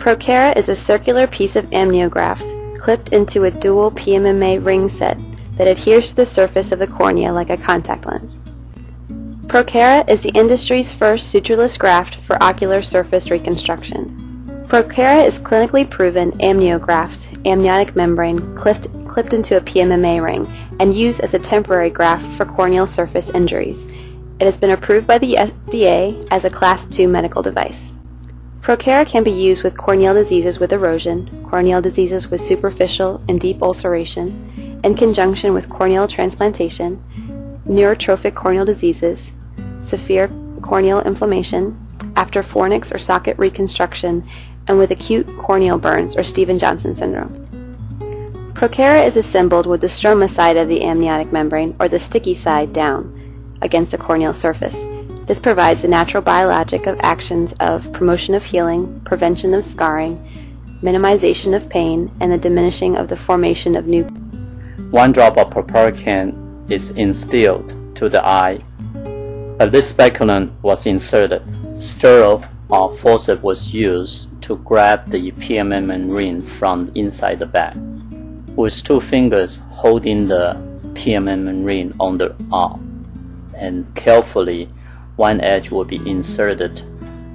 ProKera is a circular piece of amniograft clipped into a dual PMMA ring set that adheres to the surface of the cornea like a contact lens. ProKera is the industry's first sutureless graft for ocular surface reconstruction. ProKera is clinically proven amniograft, amniotic membrane clipped, clipped into a PMMA ring and used as a temporary graft for corneal surface injuries. It has been approved by the FDA as a Class II medical device. ProKera can be used with corneal diseases with erosion, corneal diseases with superficial and deep ulceration, in conjunction with corneal transplantation, neurotrophic corneal diseases, severe corneal inflammation, after fornix or socket reconstruction, and with acute corneal burns or Stevens-Johnson syndrome. ProKera is assembled with the stroma side of the amniotic membrane or the sticky side down against the corneal surface. This provides the natural biologic of actions of promotion of healing, prevention of scarring, minimization of pain, and the diminishing of the formation of new. One drop of proparacaine is instilled to the eye. A lid speculum was inserted. Sterile or forceps was used to grab the PMM ring from inside the bag. With two fingers holding the PMM ring on the arm and carefully one edge will be inserted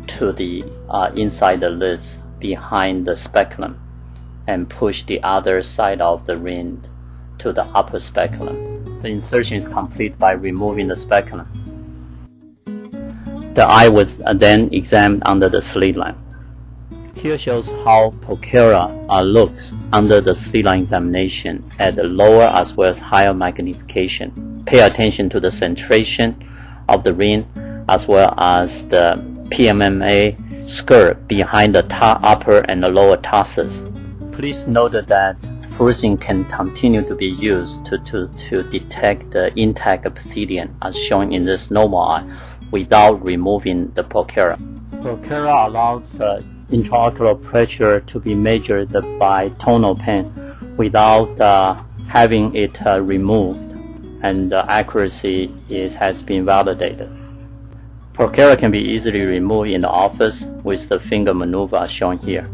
to the uh, inside the lids behind the speculum and push the other side of the ring to the upper speculum. The insertion is complete by removing the speculum. The eye was then examined under the slit lamp. Here shows how ProKera uh, looks under the slit lamp examination at the lower as well as higher magnification. Pay attention to the centration of the ring as well as the PMMA skirt behind the upper and the lower tarsus. Please note that fluorescein can continue to be used to, to, to detect the intact epithelium as shown in this normal eye without removing the ProKera. ProKera allows the intraocular pressure to be measured by Tono-Pen without uh, having it uh, removed and the accuracy is, has been validated. ProKera can be easily removed in the office with the finger maneuver shown here.